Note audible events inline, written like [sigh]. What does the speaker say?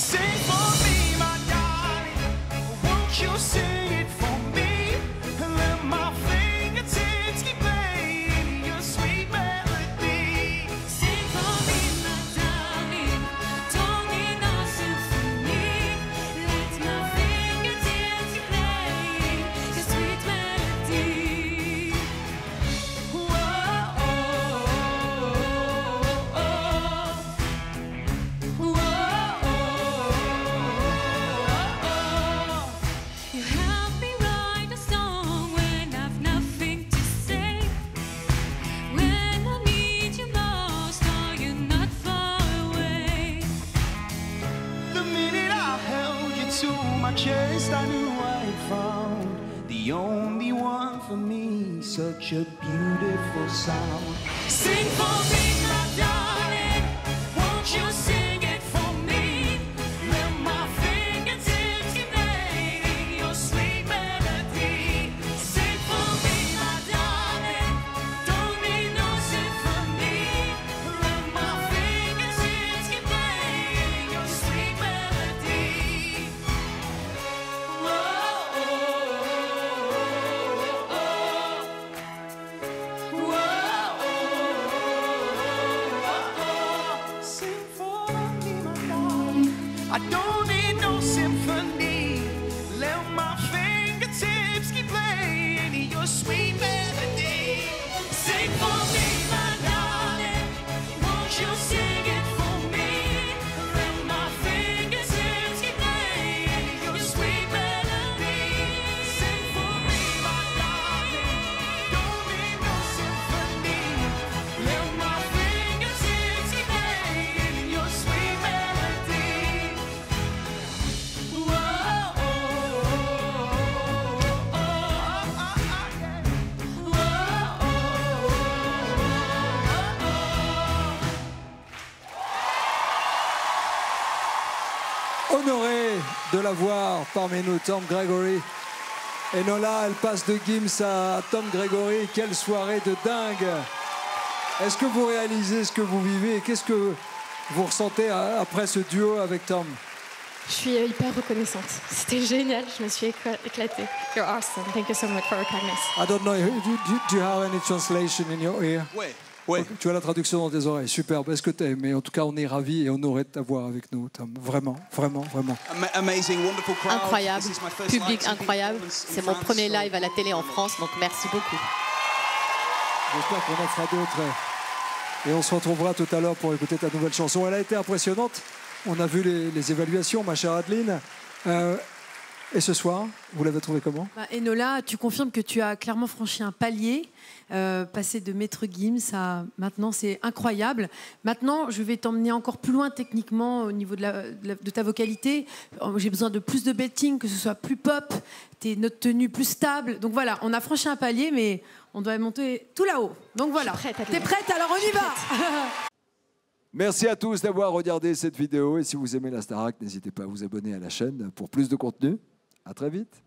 Sing for me, my darling. Won't you sing to my chest, I knew I found the only one for me. Such a beautiful sound. Sing for me, I don't need no symphony. Honoré de l'avoir parmi nous, Tom Gregory. Et Nola, elle passe de Gims à Tom Gregory. Quelle soirée de dingue Est-ce que vous réalisez ce que vous vivez et qu'est-ce que vous ressentez après ce duo avec Tom? Je suis hyper reconnaissante. C'était génial, je me suis écla- éclatée. You're awesome. Thank you so much for your kindness. I don't know, do, do- do you have any translation in your ear? Ouais, ouais. Tu as la traduction dans tes oreilles, superbe. Est-ce que tu as aimé En tout cas, on est ravis et honorés de t'avoir avec nous, Tom. Vraiment, vraiment, vraiment. Ama- amazing, wonderful crowd. Incroyable, public incroyable. C'est mon premier live à la télé en France, donc merci beaucoup. J'espère qu'on en fera d'autres. Et on se retrouvera tout à l'heure pour écouter ta nouvelle chanson. Elle a été impressionnante. On a vu les, les évaluations, ma chère Adeline. Euh, et ce soir, vous l'avez trouvé comment? Bah, Enola, tu confirmes que tu as clairement franchi un palier, euh, passé de Maître Gims à maintenant, c'est incroyable. Maintenant, je vais t'emmener encore plus loin techniquement au niveau de, la- de la- de ta vocalité. Euh, J'ai besoin de plus de betting, que ce soit plus pop, tes notes tenues plus stables. Donc voilà, on a franchi un palier, mais on doit monter tout là-haut. Donc voilà. prête. T'es prête? Alors on y va [laughs] Merci à tous d'avoir regardé cette vidéo. Et si vous aimez la Starac, n'hésitez pas à vous abonner à la chaîne pour plus de contenu. À très vite.